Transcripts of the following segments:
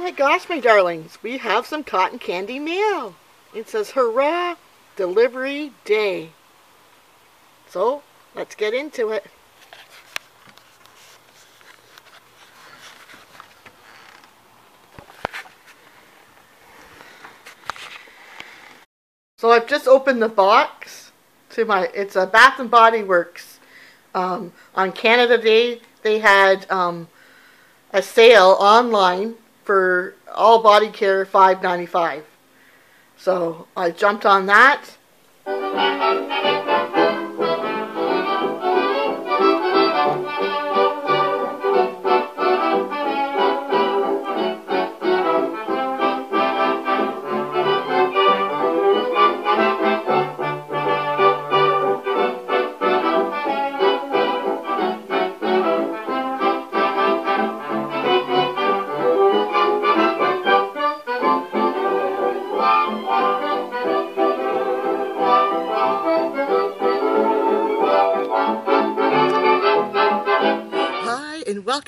My gosh, my darlings, we have some cotton candy mail. It says, hurrah, delivery day. So, let's get into it. So I've just opened the box to my, it's a Bath and Body Works. Um, on Canada Day, they had um, a sale online for all body care five ninety five. So I jumped on that.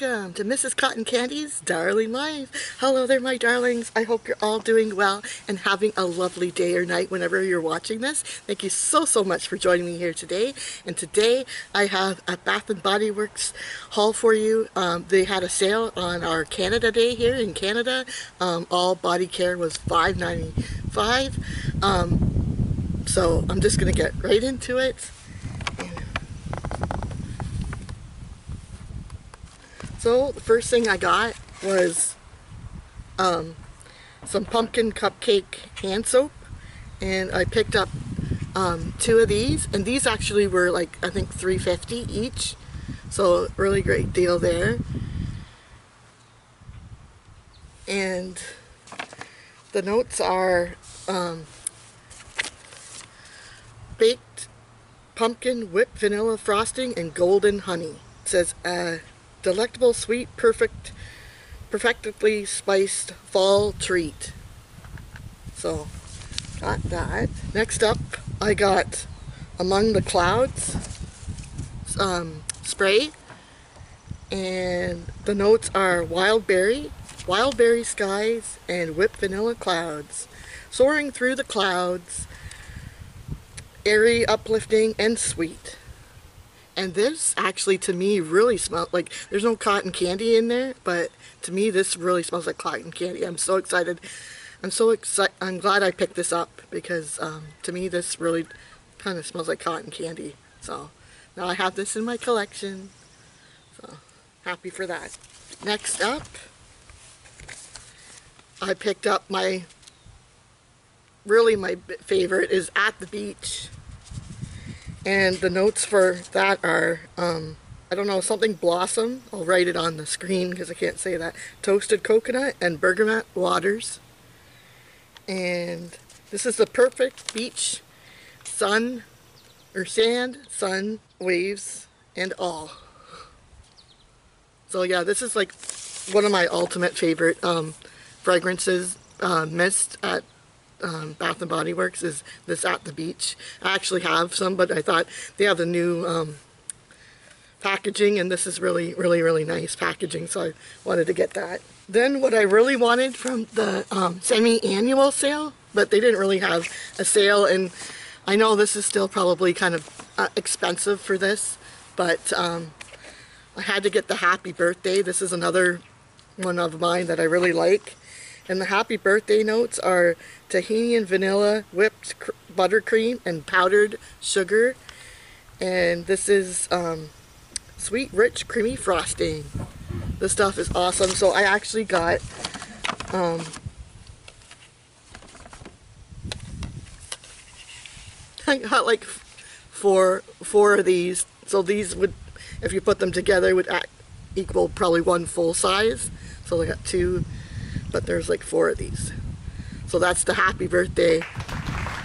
Welcome to Mrs. Cotton Candy's Darling Life. Hello there, my darlings. I hope you're all doing well and having a lovely day or night whenever you're watching this. Thank you so, so much for joining me here today. And today I have a Bath & Body Works haul for you. Um, they had a sale on our Canada Day here in Canada. Um, all body care was $5.95. Um, so I'm just going to get right into it. So the first thing I got was um, some pumpkin cupcake hand soap. And I picked up um, two of these. And these actually were like I think 350 each. So really great deal there. And the notes are um, baked pumpkin whipped vanilla frosting and golden honey. It says uh, delectable, sweet, perfect, perfectly spiced fall treat. So, got that. Next up, I got Among the Clouds um, spray. And the notes are wild berry, wild berry skies, and whipped vanilla clouds. Soaring through the clouds, airy, uplifting, and sweet. And this actually to me really smells like there's no cotton candy in there, but to me this really smells like cotton candy. I'm so excited. I'm so excited. I'm glad I picked this up because um, to me this really kind of smells like cotton candy. So now I have this in my collection. So happy for that. Next up, I picked up my really my favorite is At the Beach. And the notes for that are, um, I don't know, something blossom. I'll write it on the screen because I can't say that. Toasted coconut and bergamot waters. And this is the perfect beach sun or sand, sun, waves, and all. So yeah, this is like one of my ultimate favorite um, fragrances, uh, mist at um, Bath and Body Works is this at the beach. I actually have some, but I thought they have the new um, packaging, and this is really, really, really nice packaging, so I wanted to get that. Then what I really wanted from the um, semi-annual sale, but they didn't really have a sale, and I know this is still probably kind of uh, expensive for this, but um, I had to get the Happy Birthday. This is another one of mine that I really like. And the happy birthday notes are tahini and vanilla, whipped buttercream, and powdered sugar. And this is um, sweet, rich, creamy frosting. This stuff is awesome. So I actually got um, I got like four four of these. So these would, if you put them together, would equal probably one full size. So I got two but there's like four of these. So that's the happy birthday.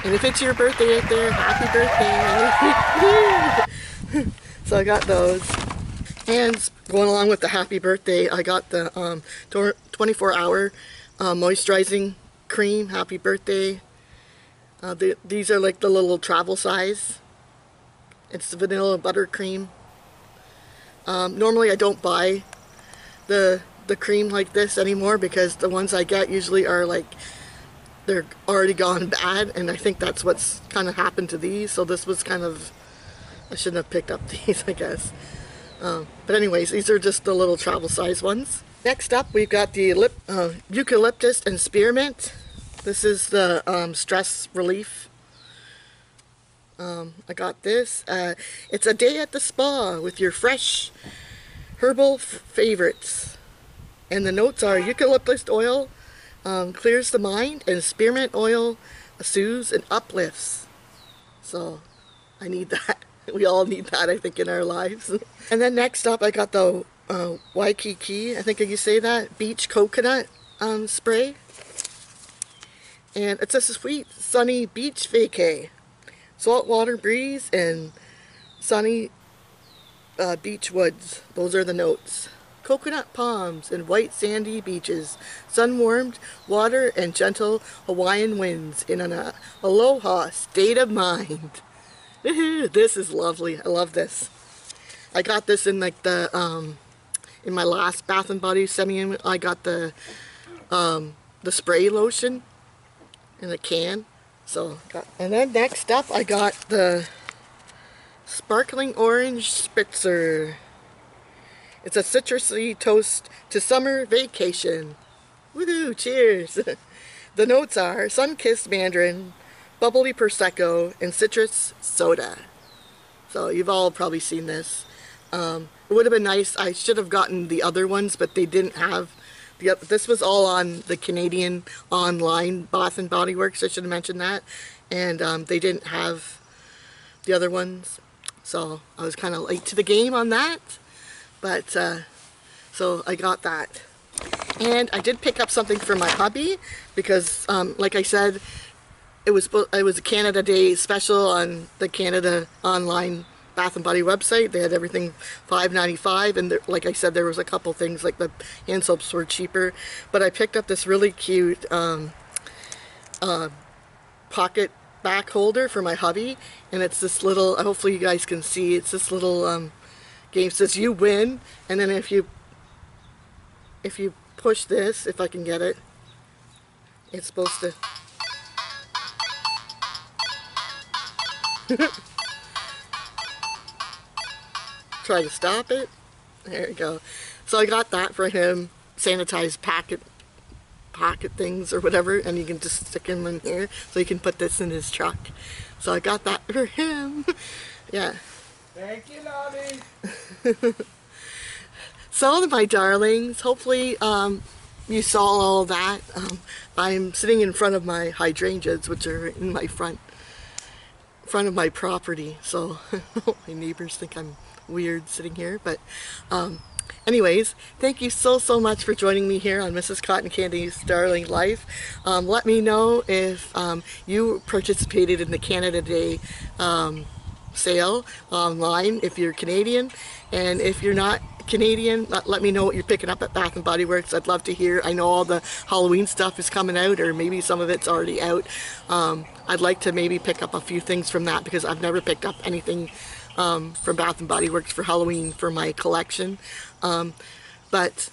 And if it's your birthday out there, happy birthday. so I got those. And going along with the happy birthday, I got the um, 24 hour uh, moisturizing cream, happy birthday. Uh, the, these are like the little travel size. It's the vanilla buttercream. Um, normally I don't buy the the cream like this anymore because the ones I get usually are like they're already gone bad and I think that's what's kind of happened to these. So this was kind of I shouldn't have picked up these I guess. Um, but anyways these are just the little travel size ones. Next up we've got the lip, uh, eucalyptus and spearmint. This is the um, stress relief. Um, I got this uh, it's a day at the spa with your fresh herbal favorites and the notes are eucalyptus oil um, clears the mind, and spearmint oil soothes and uplifts. So I need that. We all need that, I think, in our lives. and then next up, I got the uh, Waikiki, I think you say that, beach coconut um, spray. And it's just a sweet, sunny beach vacay. Saltwater breeze and sunny uh, beach woods. Those are the notes coconut palms and white sandy beaches, sun-warmed water and gentle Hawaiian winds in an uh, aloha state of mind. this is lovely. I love this. I got this in like the, um, in my last Bath and Body semi, I got the, um, the spray lotion in a can. So, and then next up I got the sparkling orange spritzer. It's a citrusy toast to summer vacation. Woohoo, cheers! the notes are sun-kissed mandarin, bubbly prosecco, and citrus soda. So you've all probably seen this. Um, it would have been nice. I should have gotten the other ones, but they didn't have. The, this was all on the Canadian online Bath and Body Works. I should have mentioned that. And um, they didn't have the other ones. So I was kind of late to the game on that. But, uh, so I got that. And I did pick up something for my hubby because, um, like I said, it was it was a Canada Day special on the Canada online Bath and Body website. They had everything $5.95 and there, like I said there was a couple things like the hand soaps were cheaper. But I picked up this really cute um, uh, pocket back holder for my hubby and it's this little, hopefully you guys can see, it's this little um, game says you win and then if you if you push this if I can get it it's supposed to. Try to stop it? There you go. So I got that for him. Sanitized packet pocket things or whatever and you can just stick them in here so you can put this in his truck. So I got that for him. Yeah Thank you, Lottie. so, my darlings, hopefully um, you saw all that. Um, I'm sitting in front of my hydrangeas, which are in my front front of my property. So my neighbors think I'm weird sitting here. But um, anyways, thank you so, so much for joining me here on Mrs. Cotton Candy's Darling Life. Um, let me know if um, you participated in the Canada Day um, sale online if you're Canadian. And if you're not Canadian, let, me know what you're picking up at Bath and Body Works. I'd love to hear. I know all the Halloween stuff is coming out or maybe some of it's already out. Um, I'd like to maybe pick up a few things from that because I've never picked up anything um, from Bath and Body Works for Halloween for my collection. Um, but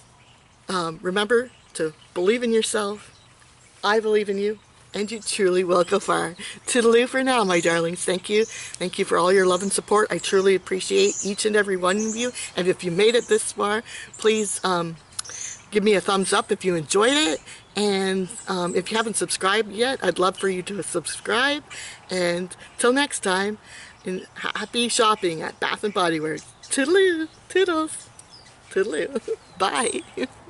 um, remember to believe in yourself. I believe in you and you truly will go far. Toodaloo for now, my darlings. Thank you. Thank you for all your love and support. I truly appreciate each and every one of you. And if you made it this far, please um, give me a thumbs up if you enjoyed it. And um, if you haven't subscribed yet, I'd love for you to subscribe. And till next time, and happy shopping at Bath and Body Works. Toodaloo. Toodles. Toodaloo. Bye.